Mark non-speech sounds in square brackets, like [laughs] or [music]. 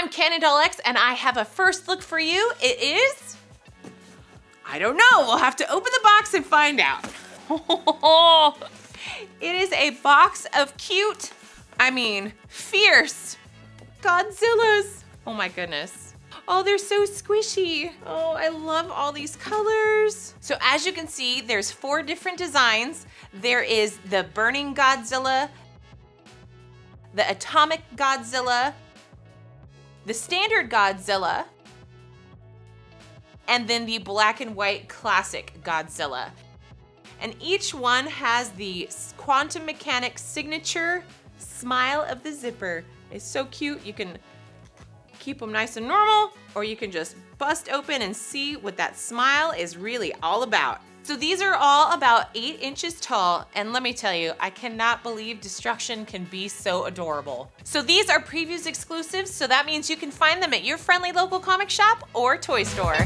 I'm Cannon Doll-X and I have a first look for you. It is, I don't know, we'll have to open the box and find out. [laughs] it is a box of cute, I mean, fierce Godzillas. Oh my goodness. Oh, they're so squishy. Oh, I love all these colors. So as you can see, there's four different designs. There is the Burning Godzilla, the Atomic Godzilla, the Standard Godzilla, and then the black and white classic Godzilla. And each one has the Quantum Mechanix signature smile of the zipper. It's so cute. You can keep them nice and normal, or you can just bust open and see what that smile is really all about. So these are all about eight inches tall, and let me tell you, I cannot believe destruction can be so adorable. So these are previews exclusives, so that means you can find them at your friendly local comic shop or toy store.